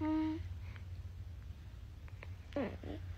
嗯。嗯。